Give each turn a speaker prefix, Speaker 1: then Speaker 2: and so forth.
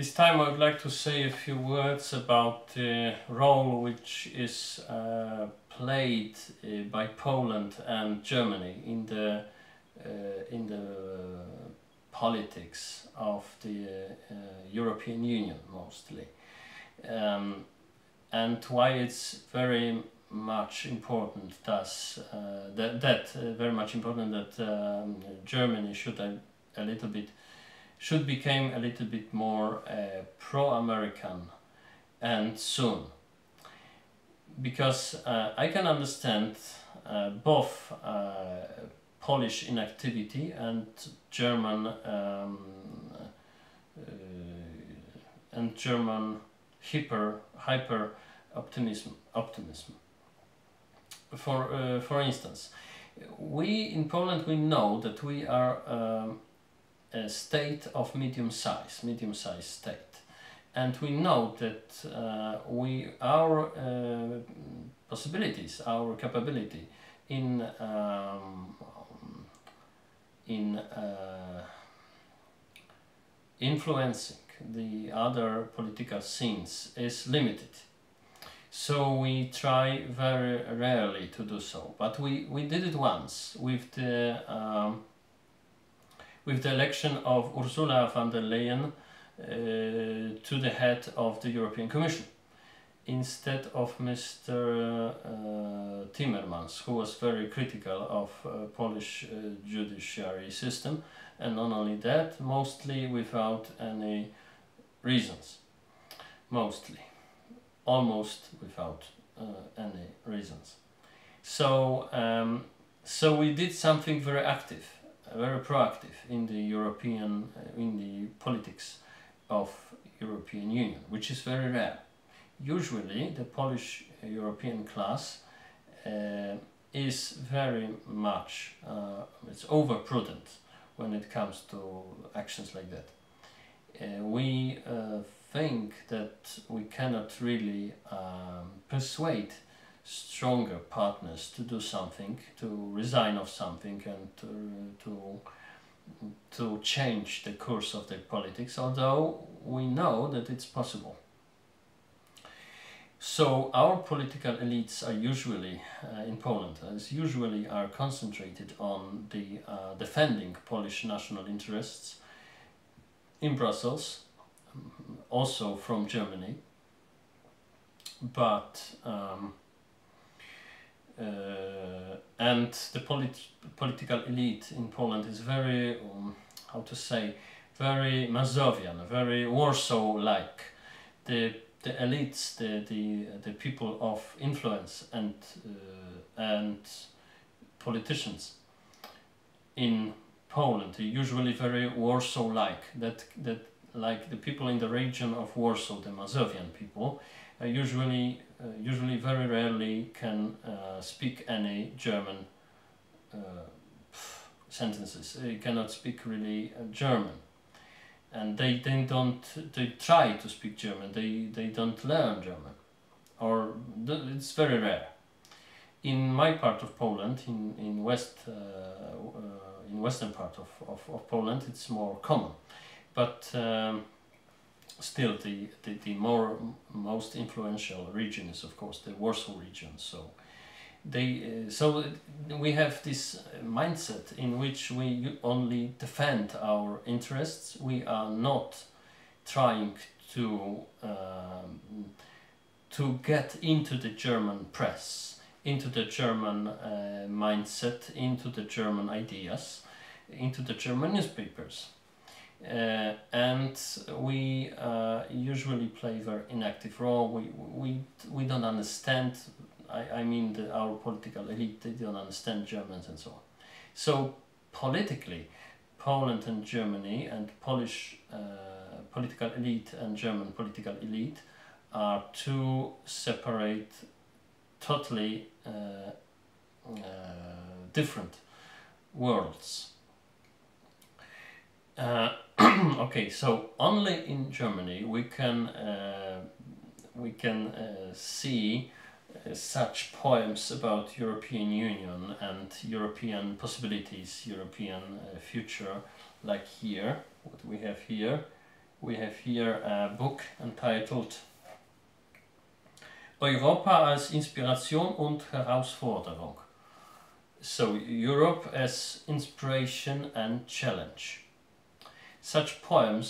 Speaker 1: This time I would like to say a few words about the role which is uh, played uh, by Poland and Germany in the uh, in the politics of the uh, European Union mostly, um, and why it's very much important thus uh, that that uh, very much important that um, Germany should a, a little bit should become a little bit more uh, pro-American and soon. Because uh, I can understand uh, both uh, Polish inactivity and German um, uh, and German hyper hyper optimism optimism. For uh, for instance we in Poland we know that we are um, a state of medium size, medium size state. And we know that uh, we, our uh, possibilities, our capability in, um, in uh, influencing the other political scenes is limited. So we try very rarely to do so. But we, we did it once with the um, with the election of Ursula von der Leyen uh, to the head of the European Commission instead of Mr. Uh, Timmermans, who was very critical of uh, Polish uh, judiciary system, and not only that, mostly without any reasons. Mostly, almost without uh, any reasons. So, um, so we did something very active very proactive in the European, uh, in the politics of European Union, which is very rare. Usually the Polish European class uh, is very much, uh, it's over prudent when it comes to actions like that. Uh, we uh, think that we cannot really um, persuade stronger partners to do something, to resign of something and to, to, to change the course of their politics, although we know that it's possible. So our political elites are usually uh, in Poland, as usually are concentrated on the uh, defending Polish national interests in Brussels, also from Germany, but um, and the polit political elite in Poland is very, um, how to say, very Mazovian, very Warsaw-like. The the elites, the the the people of influence and uh, and politicians in Poland are usually very Warsaw-like. That that like the people in the region of Warsaw, the Mazovian people, are usually uh, usually very rarely can uh, speak any German uh, sentences. They cannot speak really German. And they, they don't, they try to speak German, they, they don't learn German. Or it's very rare. In my part of Poland, in, in west, in western part of, of, of Poland, it's more common. But um, still the, the, the more most influential region is of course the Warsaw region. So they uh, so we have this mindset in which we only defend our interests. We are not trying to um, to get into the German press into the German uh, mindset into the German ideas into the German newspapers uh, and we uh, usually play very inactive role. We, we, we don't understand, I, I mean the, our political elite, they don't understand Germans and so on. So politically, Poland and Germany and Polish uh, political elite and German political elite are two separate, totally uh, uh, different worlds. Uh, okay, so only in Germany we can uh, we can uh, see uh, such poems about European Union and European possibilities, European uh, future, like here, what we have here, we have here a book entitled Europa als Inspiration und Herausforderung. So, Europe as inspiration and challenge. Such poems